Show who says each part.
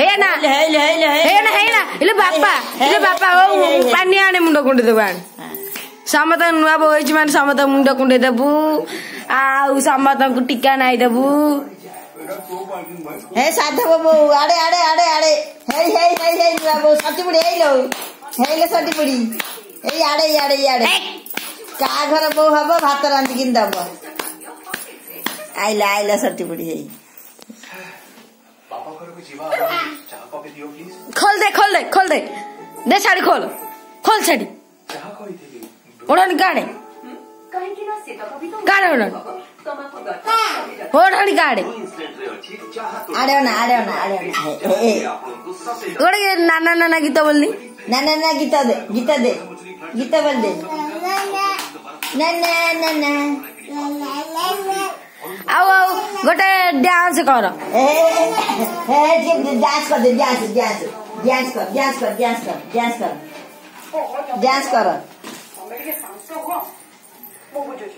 Speaker 1: ಹೇನಾ
Speaker 2: Hena Hena ಇಲ್ಲ ಬಾಪ ಇಲ್ಲ ಬಾಪ ಪಾನಿ
Speaker 1: ಆಣೆ ಮುಂಡ ಕುಂಡಿದವ ସମତ ନୂଆ ବୋଉ ହେଇଛି ମାନେ ସମସ୍ତ ମୁଣ୍ଡ କୁଣ୍ଡେଇ ଦେବୁ ଆଉ ସମସ୍ତଙ୍କୁ ଟୀକା ନାଇ ଦେବୁ
Speaker 2: ହେ ସାଧବ ବୋଉ ଆଡେ ଆଡେ ଆଡେ ଆଡେ ହେଇ ହେଇ ହେଇ ହେଇ ନୂଆ ବୋଉ ସଟିପୁଡି ହେଇଲୋ ହେଇଲୋ ସଟିପୁଡି ଏଇ ଆଡେ ଇଆଡେ ଇଆଡେ କାହା ଘର ବୋଉ ହବ ଭାତ ରାନ୍ଧିକିନି ଦବ ଆଇଲା ଆଇଲା ସଟିପୁଡି ହେଇ खोल
Speaker 1: दे खोल दे खोल दे दे साड़ी खोल खोल साड़ी ओढ़ानी गाड़े गाड़े ओढ़ानी ओढ़ानी गाड़े
Speaker 2: আরে না আরে না আরে না
Speaker 1: ওরে নানা নানা গীতা বললি
Speaker 2: নানা না গীতা দে গীতা দে গীতা বল দে না না না না না না না
Speaker 1: गोटे डांस कर ए
Speaker 2: डांस कर दे डांस डांस डांस कर डांस कर डांस कर डांस
Speaker 3: कर डांस कर